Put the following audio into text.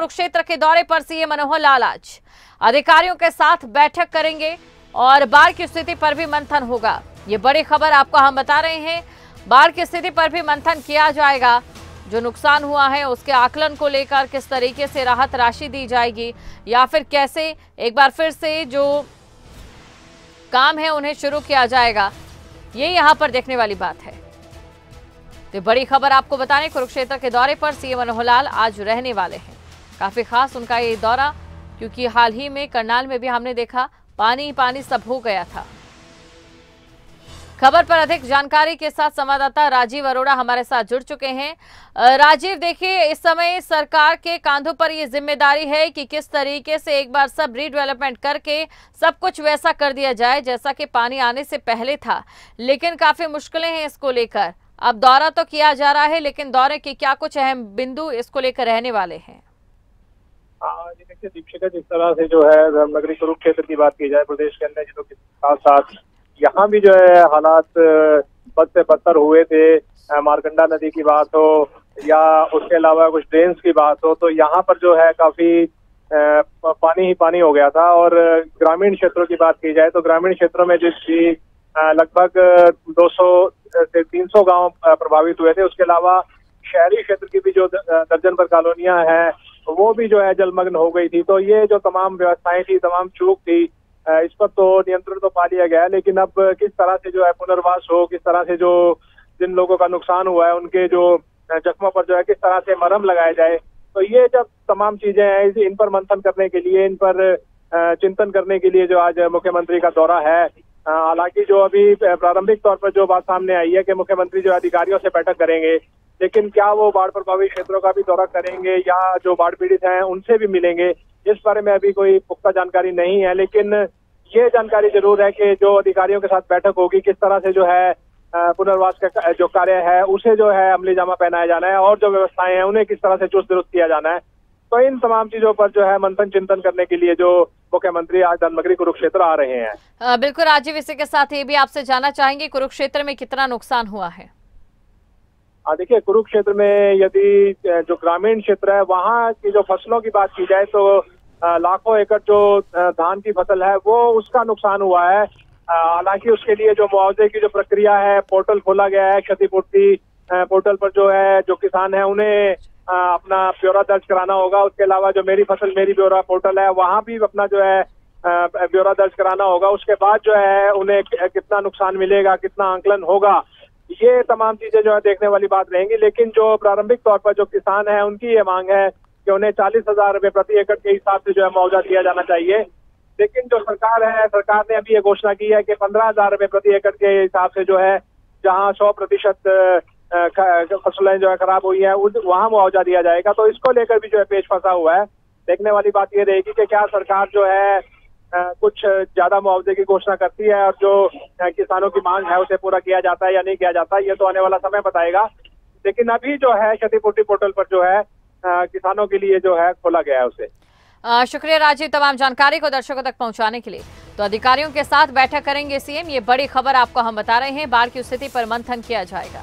कुरुक्षेत्र के दौरे पर सीएम मनोहर लाल आज। अधिकारियों के साथ बैठक करेंगे और बाढ़ की स्थिति पर भी मंथन होगा। ये बड़ी खबर आपको हम बता रहे हैं। बाढ़ की स्थिति पर भी मंथन किया जाएगा। जो नुकसान हुआ है, उसके आकलन को लेकर किस तरीके से राहत राशि दी जाएगी या फिर कैसे, एक बार फिर से जो काम है, उन्हें शुरू किया जाएगा, ये यहाँ पर देखने वाली बात है। तो बड़ी खबर आपको बताने, कुरुक्षेत्र के दौरे पर सीएम मनोहर लाल आज रहने वाले हैं। काफ़ी खास उनका ये दौरा क्योंकि हाल ही में करनाल में भी हमने देखा पानी पानी सब हो गया था। खबर पर अधिक जानकारी के साथ संवाददाता राजीव अरोड़ा हमारे साथ जुड़ चुके हैं। राजीव देखिए इस समय सरकार के कांधों पर ये ज़िम्मेदारी है कि किस तरीके से एक बार सब रीडेवलपमेंट करके सब कुछ वैसा कर दिया जाए जैसा कि पानी आने से पहले था। लेकिन काफ़ी मुश्किलें हैं इसको लेकर। अब दौरा तो किया जा रहा है लेकिन दौरे के क्या कुछ अहम बिंदु इसको लेकर रहने वाले हाँ, देखिए दीक्षिका जिस तरह से जो है धर्मनगरी कुरुक्षेत्र की बात की जाए, प्रदेश के अन्य जिलों के साथ साथ यहाँ भी जो है, हालात बद से बदतर हुए थे मारकंडा नदी की बात हो, या उसके अलावा कुछ ड्रेन्स की बात हो तो यहाँ पर जो है काफ़ी पानी ही पानी हो गया था। और ग्रामीण क्षेत्रों की बात की जाए तो ग्रामीण क्षेत्रों में जिस भी लगभग 200 से 300 गाँव प्रभावित हुए थे। उसके अलावा शहरी क्षेत्र की भी जो दर्जन पर कॉलोनियाँ हैं वो भी जो है जलमग्न हो गई थी। तो ये जो तमाम व्यवस्थाएँ थी, तमाम चूक थी इस पर तो नियंत्रण तो पा लिया गया लेकिन अब किस तरह से जो है पुनर्वास हो, किस तरह से जो जिन लोगों का नुकसान हुआ है, उनके जो जख्मों पर जो है किस तरह से मरहम लगाया जाए तो ये जब तमाम चीज़ें हैं इन पर मंथन करने के लिए, इन पर चिंतन करने के लिए जो आज मुख्यमंत्री का दौरा है हालाँकि जो अभी प्रारंभिक तौर पर जो बात सामने आई है कि मुख्यमंत्री जो अधिकारियों से बैठक करेंगे लेकिन क्या वो बाढ़ प्रभावित क्षेत्रों का भी दौरा करेंगे या जो बाढ़ पीड़ित हैं उनसे भी मिलेंगे, इस बारे में अभी कोई पुख्ता जानकारी नहीं है। लेकिन ये जानकारी ज़रूर है कि जो अधिकारियों के साथ बैठक होगी, किस तरह से जो है पुनर्वास का जो कार्य है, उसे जो है अमली जामा पहनाया जाना है और जो व्यवस्थाएँ हैं, उन्हें किस तरह से चुस्त दुरुस्त किया जाना है। तो इन तमाम चीज़ों पर जो है मंथन चिंतन करने के लिए जो मुख्यमंत्री आज धनमगरी कुरुक्षेत्र आ रहे हैं। बिल्कुल, राजीव, इसी के साथ ये भी आपसे जानना चाहेंगे, कुरुक्षेत्र में कितना नुकसान हुआ हाँ। देखिए, कुरुक्षेत्र में यदि जो ग्रामीण क्षेत्र है, वहाँ की जो फ़सलों की बात की जाए तो लाखों एकड़ जो धान की फ़सल है, वो उसका नुकसान हुआ है। हालाँकि उसके लिए जो मुआवजे की जो प्रक्रिया है, पोर्टल खोला गया है, क्षतिपूर्ति पोर्टल पर जो है, जो किसान है, उन्हें अपना ब्यौरा दर्ज कराना होगा। उसके अलावा जो मेरी फ़सल, मेरी ब्यौरा पोर्टल है, वहाँ भी अपना जो है ब्यौरा दर्ज कराना होगा। उसके बाद जो है, उन्हें कितना नुकसान मिलेगा, कितना आंकलन होगा ये तमाम चीज़ें जो है देखने वाली बात रहेंगी, लेकिन जो प्रारंभिक तौर पर जो किसान है, उनकी ये मांग है कि उन्हें चालीस हज़ार रुपए प्रति एकड़ के हिसाब से जो है मुआवजा दिया जाना चाहिए। लेकिन जो सरकार है, सरकार ने अभी ये घोषणा की है कि पंद्रह हज़ार रुपए प्रति एकड़ के हिसाब से जो है, जहाँ सौ प्रतिशत फ़सलें जो है खराब हुई है वहाँ मुआवजा दिया जाएगा। तो इसको लेकर भी जो है पेश फंसा हुआ है। देखने वाली बात ये रहेगी कि क्या सरकार जो है कुछ ज़्यादा मुआवजे की घोषणा करती है और जो किसानों की मांग है उसे पूरा किया जाता है या नहीं किया जाता, ये तो आने वाला समय बताएगा। लेकिन अभी जो है, क्षतिपूर्ति पोर्टल पर जो है किसानों के लिए जो है, खोला गया है उसे। शुक्रिया राजीव, तमाम जानकारी को दर्शकों तक पहुँचाने के लिए। तो अधिकारियों के साथ बैठक करेंगे सीएम, ये बड़ी खबर आपको हम बता रहे हैं। बाढ़ की स्थिति पर मंथन किया जाएगा।